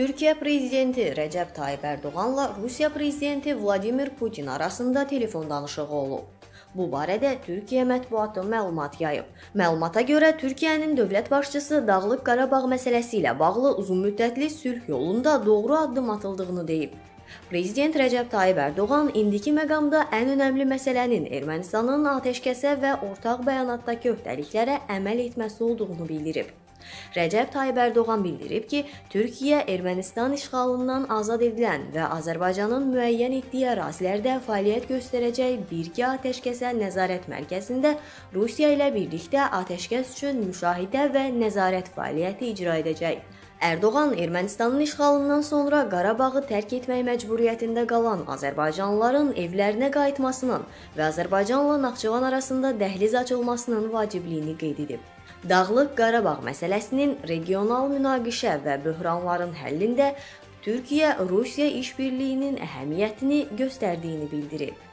Türkiyə prezidenti Rəcəb Tayyib Ərdoğanla Rusiya prezidenti Vladimir Putin arasında telefon danışığı olub. Bu barədə Türkiyə mətbuatı məlumat yayıb. Məlumata görə Türkiyənin dövlət başçısı Dağlıq Qarabağ məsələsi ilə bağlı uzunmüddətli sülh yolunda doğru addım atıldığını deyib. Prezident Rəcəb Tayyib Ərdoğan indiki məqamda ən önəmli məsələnin Ermənistanın atəşkəsə və ortaq bəyanatdakı öhdəliklərə əməl etməsi olduğunu bildirib. Rəcəb Tayyib Ərdoğan bildirib ki, Türkiyə Ermənistan işğalından azad edilən və Azərbaycanın müəyyən etdiyi ərazilərdə fəaliyyət göstərəcək birgə atəşkəsə nəzarət mərkəzində Rusiya ilə birlikdə atəşkəs üçün müşahidə və nəzarət fəaliyyəti icra edəcək. Ərdoğan Ermənistanın işğalından sonra Qarabağı tərk etmək məcburiyyətində qalan azərbaycanlıların evlərinə qayıtmasının və Azərbaycanla Naxçıvan arasında dəhliz açılmasının vacibliyini qeyd edib. Dağlıq Qarabağ məsələsinin regional münaqişə və böhranların həllində Türkiyə-Rusiya işbirliyinin əhəmiyyətini göstərdiyini bildirib.